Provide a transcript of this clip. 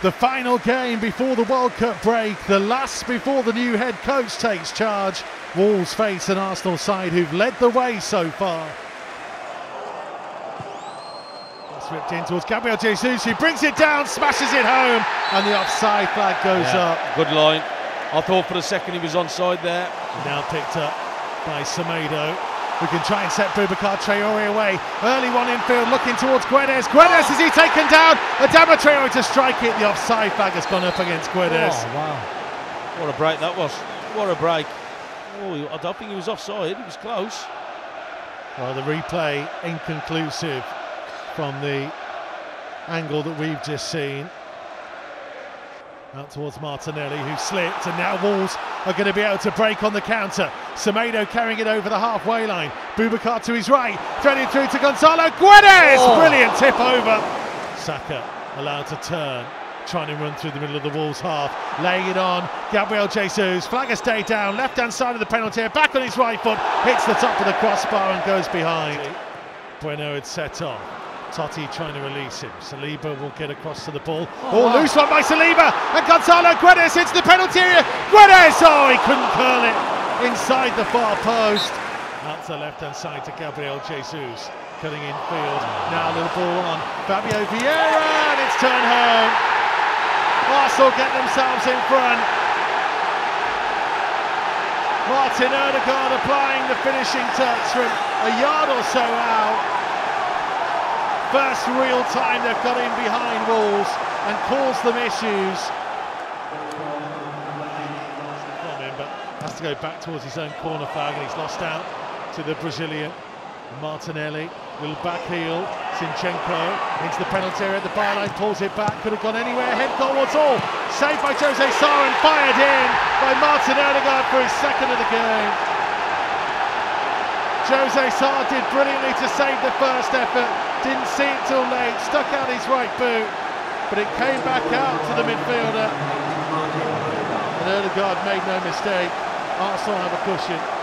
The final game before the World Cup break, the last before the new head coach takes charge. Wolves face an Arsenal side who've led the way so far. Ripped in towards Gabriel Jesus, who brings it down, smashes it home, and the offside flag goes Yeah, up. Good line. I thought for a second he was onside there. Now picked up by Semedo. We can try and set Boubacar Traore away. Early one in field, looking towards Guedes. Guedes, is he taken down? Adama Traore to strike it. The offside flag has gone up against Guedes. Oh, wow. What a break that was. What a break. Oh, I don't think he was offside. He was close. Well, the replay inconclusive from the angle that we've just seen. Out towards Martinelli, who slipped, and now Wolves are going to be able to break on the counter. Semedo carrying it over the halfway line. Boubacar to his right, threading through to Gonzalo Guedes! Oh. Brilliant tip over. Saka allowed to turn, trying to run through the middle of the Wolves half, laying it on. Gabriel Jesus, flag has stayed down, left hand side of the penalty area, back on his right foot, hits the top of the crossbar and goes behind. Bueno had set off. Toti trying to release him. Saliba will get across to the ball. Oh, oh loose one by Saliba. And Gonzalo Guedes hits the penalty area. Guedes! Oh, he couldn't curl it inside the far post. Out to the left hand side to Gabriel Jesus. Cutting in field. Now a little ball on. Fabio Vieira. And it's turned home. Arsenal get themselves in front. Martin Odegaard applying the finishing touch from a yard or so out. First real time they've got in behind Wolves and caused them issues. But has to go back towards his own corner flag and he's lost out to the Brazilian. Martinelli, little back heel, Zinchenko into the penalty area the byline, pulls it back, could have gone anywhere, head goal what's all. Saved by Jose Sá fired in by Martin Odegaard for his second of the game. Jose Sá did brilliantly to save the first effort, didn't see it till late, stuck out his right boot, but it came back out to the midfielder. And Odegaard made no mistake. Arsenal have a cushion.